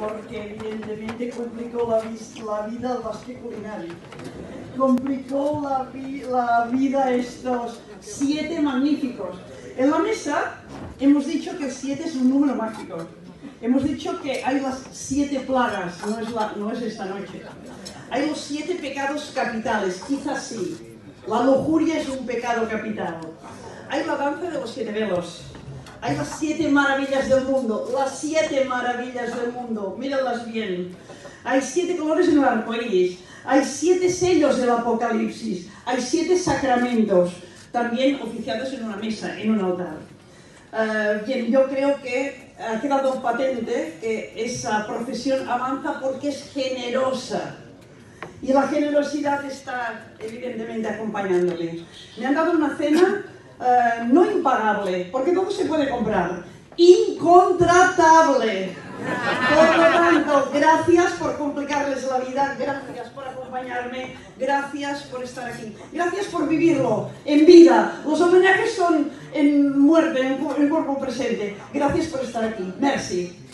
porque evidentemente complicó la, la vida al basque culinario. Complicó la, la vida estos siete magníficos. En la mesa hemos dicho que siete es un número mágico. Hemos dicho que hay las siete plagas, no es, la, no es esta noche. Hay los siete pecados capitales, quizás sí. La lujuria es un pecado capital. Hay la danza de los siete velos. Hay las siete maravillas del mundo. Las siete maravillas del mundo. Mírenlas bien. Hay siete colores en el arco iris. Hay siete sellos del Apocalipsis. Hay siete sacramentos. También oficiados en una mesa, en un altar. Uh, bien, yo creo que ha quedado patente que esa profesión avanza porque es generosa y la generosidad está evidentemente acompañándole. Me han dado una cena uh, no impagable, porque todo se puede comprar, incontratable. Por lo tanto, gracias por complicarles la vida, gracias por acompañarme, gracias por estar aquí, gracias por vivirlo en vida. Los homenajes son en muerte, en cuerpo presente. Gracias por estar aquí. Merci.